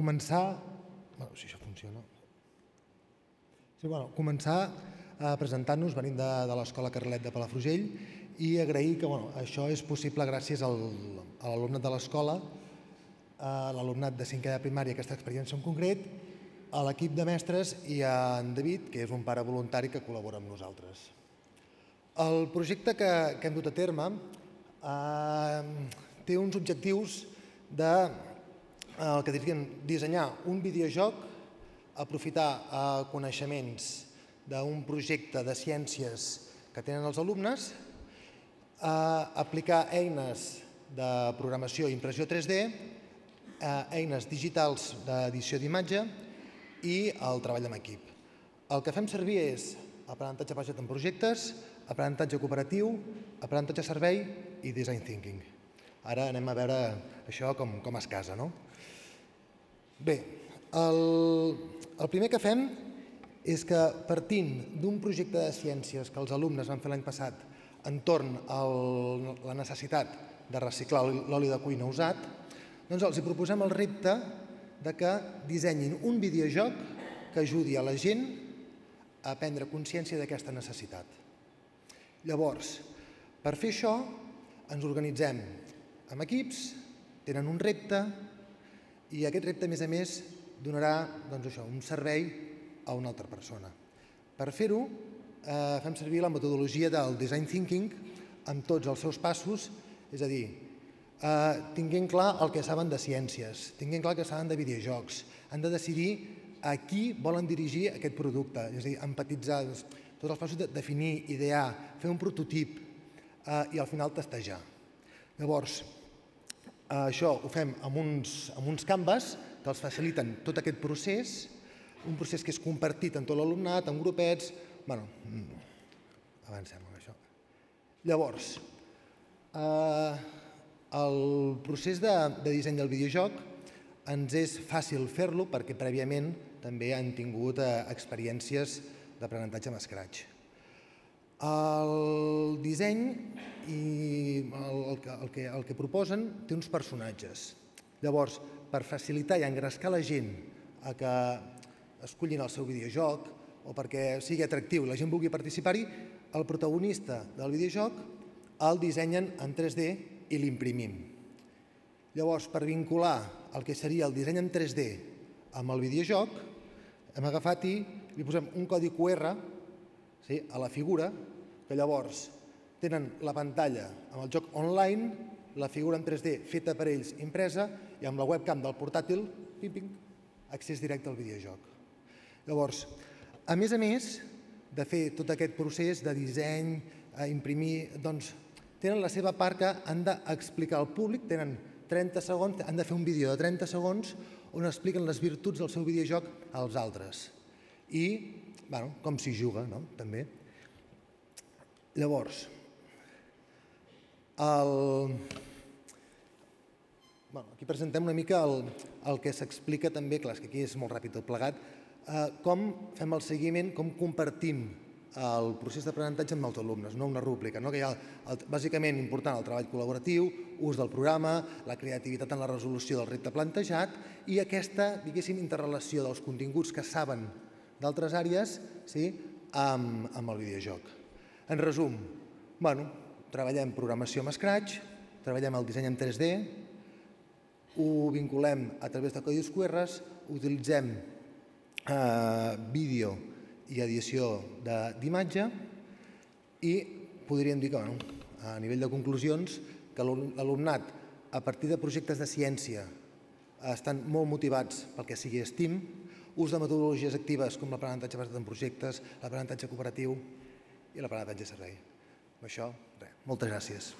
començar... Bueno, si això funciona... Sí, bueno, començar eh, presentant-nos, venim de, de l'Escola Carlet de Palafrugell i agrair que bueno, això és possible gràcies al, a l'alumnat de l'escola, a l'alumnat de cinquè de primària, aquesta experiència en concret, a l'equip de mestres i a en David, que és un pare voluntari que col·labora amb nosaltres. El projecte que, que hem dut a terme eh, té uns objectius de el que dirien dissenyar un videojoc, aprofitar eh, coneixements d'un projecte de ciències que tenen els alumnes, eh, aplicar eines de programació i impressió 3D, eh, eines digitals d'edició d'imatge i el treball en equip. El que fem servir és aprenentatge base en projectes, aprenentatge cooperatiu, aprenentatge servei i design thinking. Ara anem a veure això com, com es casa. No? Bé, el, el primer que fem és que partint d'un projecte de ciències que els alumnes van fer l'any passat entorn a la necessitat de reciclar l'oli de cuina usat, doncs els hi proposem el repte de que dissenyin un videojoc que ajudi a la gent a prendre consciència d'aquesta necessitat. Llavors, per fer això, ens organitzem amb equips, tenen un repte i aquest repte, a més a més, donarà doncs això, un servei a una altra persona. Per fer-ho, eh, fem servir la metodologia del design thinking amb tots els seus passos, és a dir, eh, tinguent clar el que saben de ciències, tinguent clar el que saben de videojocs, han de decidir a qui volen dirigir aquest producte, és a dir, empatitzar doncs, tots els passos de definir, idear, fer un prototip eh, i al final testejar. Llavors, això ho fem amb uns, amb uns canvas que els faciliten tot aquest procés, un procés que és compartit en tot l'alumnat, en grupets... bueno, mm, avancem amb això. Llavors, eh, el procés de, de disseny del videojoc ens és fàcil fer-lo perquè prèviament també han tingut eh, experiències d'aprenentatge amb Scratch. El disseny i el, el, que, el, que, el que proposen té uns personatges. Llavors, per facilitar i engrescar la gent a que escollin el seu videojoc o perquè sigui atractiu i la gent vulgui participar-hi, el protagonista del videojoc el dissenyen en 3D i l'imprimim. Llavors, per vincular el que seria el disseny en 3D amb el videojoc, hem agafat i li posem un codi QR sí, a la figura, que llavors tenen la pantalla amb el joc online, la figura en 3D feta per ells impresa i amb la webcam del portàtil, pim, pim, accés directe al videojoc. Llavors, a més a més de fer tot aquest procés de disseny, a imprimir, doncs tenen la seva part que han d'explicar al públic, tenen 30 segons, han de fer un vídeo de 30 segons on expliquen les virtuts del seu videojoc als altres. I, bueno, com s'hi juga, no? també. Llavors, el... bueno, aquí presentem una mica el, el que s'explica també, clar, que aquí és molt ràpid tot plegat, eh, com fem el seguiment, com compartim el procés d'aprenentatge amb els alumnes, no una rúplica, no? que hi ha el, bàsicament important el treball col·laboratiu, ús del programa, la creativitat en la resolució del repte plantejat i aquesta, diguéssim, interrelació dels continguts que saben d'altres àrees sí, amb, amb el videojoc. En resum, bueno, treballem programació amb Scratch, treballem el disseny en 3D, ho vinculem a través de codis QR, utilitzem eh, vídeo i edició d'imatge i podríem dir que, bueno, a nivell de conclusions, que l'alumnat, a partir de projectes de ciència, estan molt motivats pel que sigui STEAM, ús de metodologies actives com l'aprenentatge basat en projectes, l'aprenentatge cooperatiu i l'aprenentatge servei. Amb això, res, moltes gràcies.